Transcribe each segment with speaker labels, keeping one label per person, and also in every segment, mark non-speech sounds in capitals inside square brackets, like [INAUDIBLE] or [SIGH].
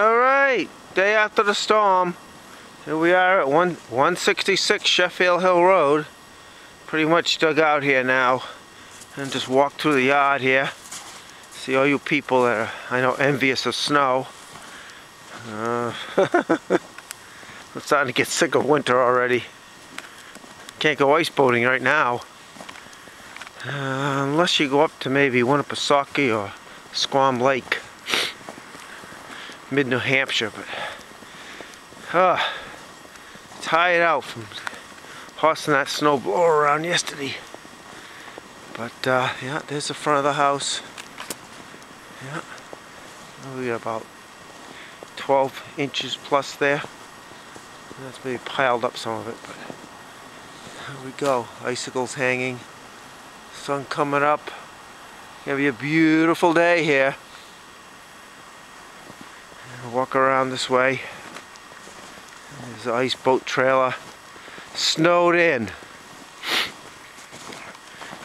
Speaker 1: Alright, day after the storm. Here we are at one, 166 Sheffield Hill Road. Pretty much dug out here now. And just walk through the yard here. See all you people that are, I know, envious of snow. Uh, [LAUGHS] I'm starting to get sick of winter already. Can't go ice boating right now. Uh, unless you go up to maybe Winnipesaukee or Squam Lake mid New Hampshire, but uh, tired out from horsing that snow blower around yesterday. But uh, yeah, there's the front of the house. Yeah, we got about 12 inches plus there. That's maybe piled up some of it, but there we go. Icicles hanging, sun coming up. Gonna be a beautiful day here walk around this way. There's the ice boat trailer. Snowed in.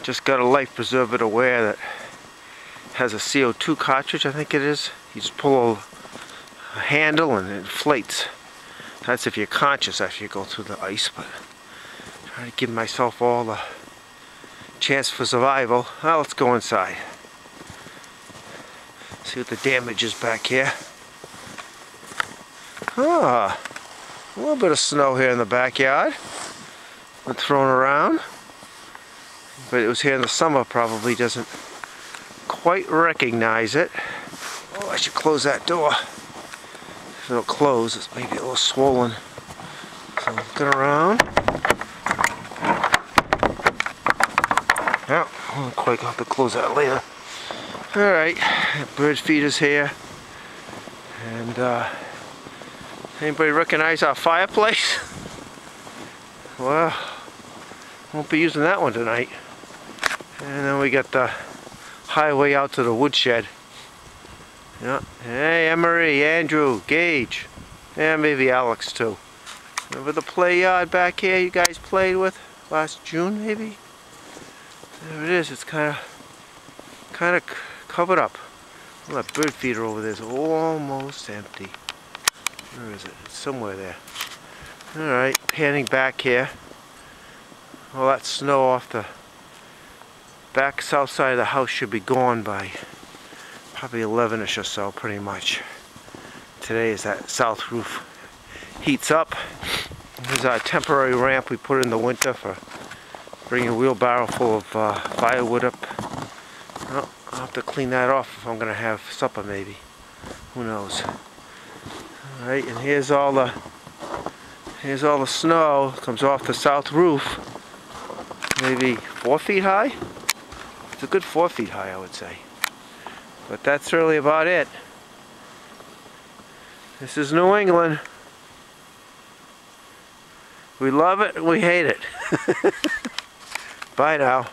Speaker 1: Just got a life preserver to wear that has a CO2 cartridge, I think it is. You just pull a, handle and it inflates. That's if you're conscious after you go through the ice, but trying to give myself all the chance for survival. Well, let's go inside. See what the damage is back here. Ah, a little bit of snow here in the backyard. Been thrown around. But it was here in the summer probably doesn't quite recognize it. Oh, I should close that door. If it'll close, it's maybe a little swollen. So looking around. Yeah, I'll quite have to close that later. Alright, bird feeders here. And uh, Anybody recognize our fireplace? [LAUGHS] Well, won't be using that one tonight. And then we got the highway out to the woodshed. Yeah. Hey, Emery, Andrew, Gage. And maybe Alex too. Remember the play yard back here you guys played with last June maybe? There it is. It's kind of kind of covered up. Well, that bird feeder over there is almost empty. Where is it? It's somewhere there. Alright, panning back here. All that snow off the back south side of the house should be gone by probably 11ish or so, pretty much. Today is that south roof heats up. There's a temporary ramp we put in the winter for bringing a wheelbarrow full of uh, firewood up. Well, I'll have to clean that off if I'm going to have supper maybe. Who knows. Right, and here's all the here's all the snow comes off the south roof. Maybe four feet high. It's a good four feet high, I would say. But that's really about it. This is New England. We love it, we hate it. [LAUGHS] Bye now.